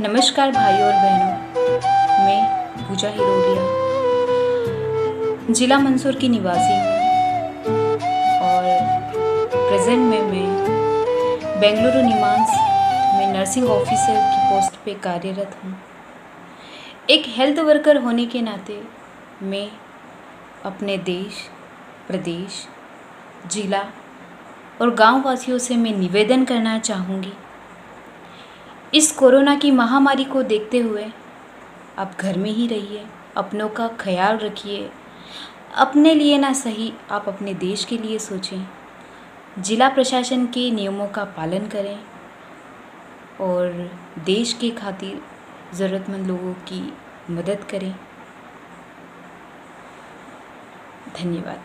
नमस्कार भाइयों और बहनों। मैं पूजा हिरोलिया जिला मंसूर की निवासी। हूँ और प्रेजेंट में मैं बेंगलुरु निमांस में नर्सिंग ऑफिसर की पोस्ट पे कार्यरत हूँ। एक हेल्थ वर्कर होने के नाते मैं अपने देश, प्रदेश, जिला और गाँव वासियों से मैं निवेदन करना चाहूँगी इस कोरोना की महामारी को देखते हुए आप घर में ही रहिए, अपनों का ख्याल रखिए। अपने लिए ना सही, आप अपने देश के लिए सोचें। जिला प्रशासन के नियमों का पालन करें और देश के खातिर ज़रूरतमंद लोगों की मदद करें। धन्यवाद।